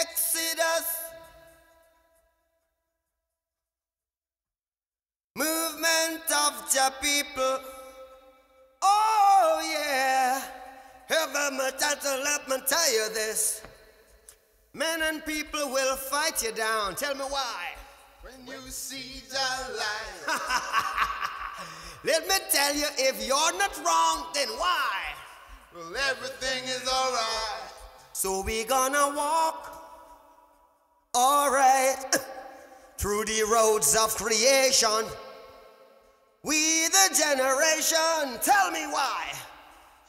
Exodus. Movement of the people. Oh, yeah. Ever my title, let me tell you this. Men and people will fight you down. Tell me why. When you see the light. Let me tell you, if you're not wrong, then why? Well, everything is alright. So we gonna walk, alright, through the roads of creation. We the generation, tell me why.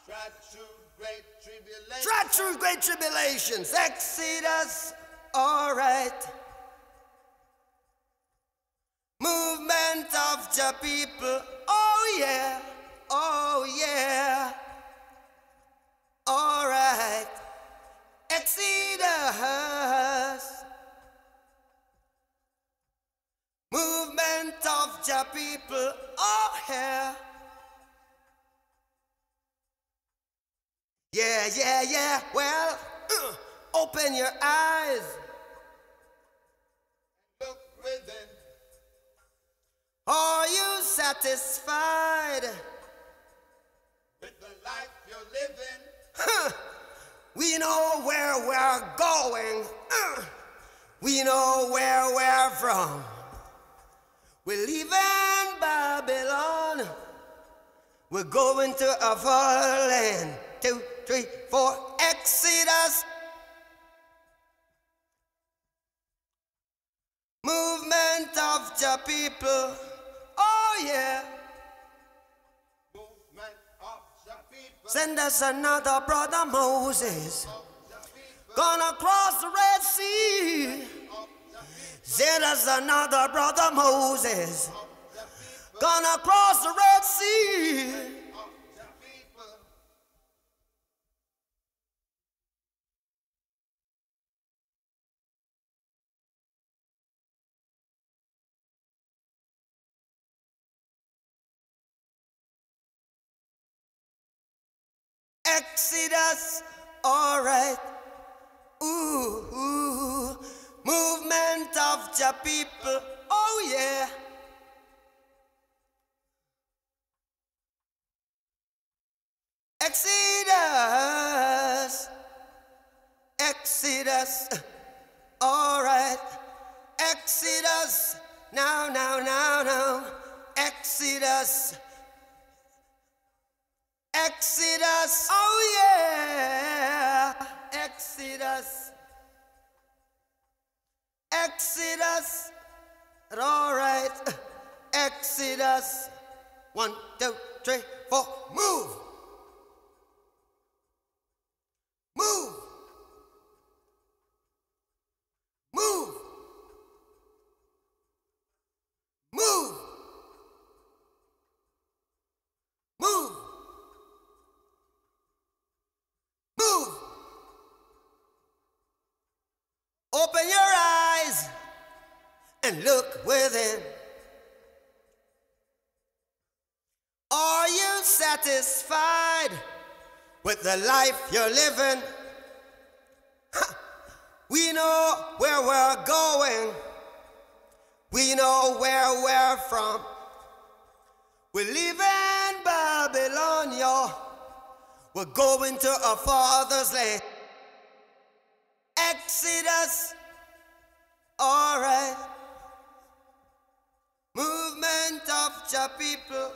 Try through great tribulation. Try through great tribulations, Exodus, alright. Movement of the people, oh yeah, Movement people, oh yeah. Yeah, yeah, yeah. Well, uh, open your eyes. Look within. Are you satisfied? With the life you're living. Huh. We know where we're going. Uh, We know where we're from. We're leaving Babylon. We're going to a foreign land. Two, three, four, Exodus. Movement of the people. Oh, yeah. Movement of the people. Send us another brother Moses. Of the people. Gonna cross the Red Sea. Of the us another brother Moses. Gonna cross the Red Sea. Exodus, alright. Ooh, ooh, movement of the people. Oh, yeah. Exodus, Exodus, alright. Exodus, now, now, now, now. Exodus. Exodus, oh yeah, Exodus, all right, Exodus, one, two, three, four, move, move, move, move, move. Move. Open your and look within. Are you satisfied with the life you're living? Ha! We know where we're going. We know where we're from. We're leaving Babylon, y'all. We're going to our father's land. Exodus. All right. The people.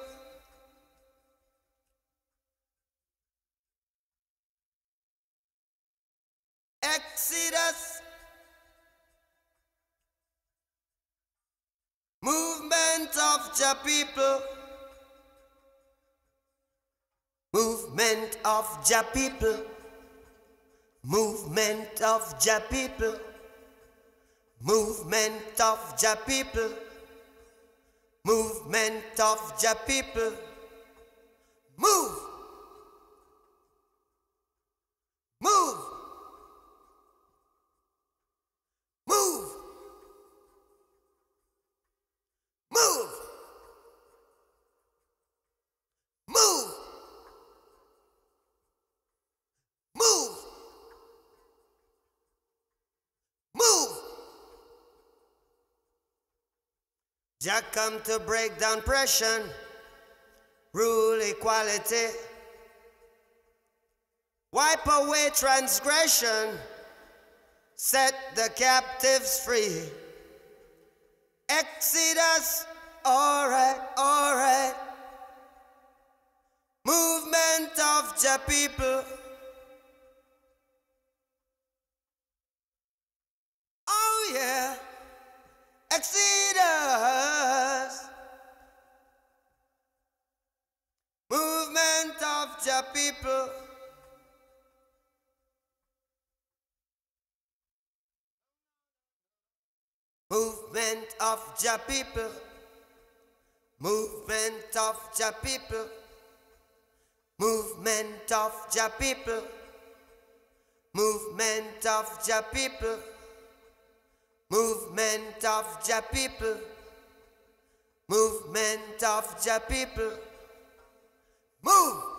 Exodus. Movement of the people. Movement of the people. Movement of the people. Movement of the people. Movement of the people. Move. Move. Move. Move. Move. Jah come to break down oppression, rule equality, wipe away transgression, set the captives free. Exodus, alright, alright. Movement of Jah people. Oh yeah. Exodus. Jah people. Movement of Jah people. Movement of Jah people. Movement of Jah people. Movement of Jah people. Movement of Jah people. Movement of Jah people. Move.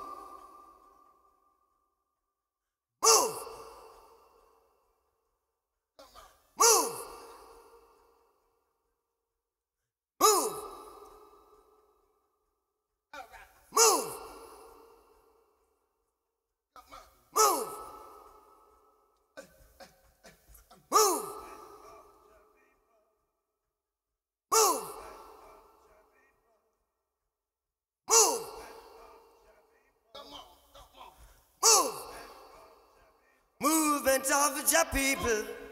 government of the people.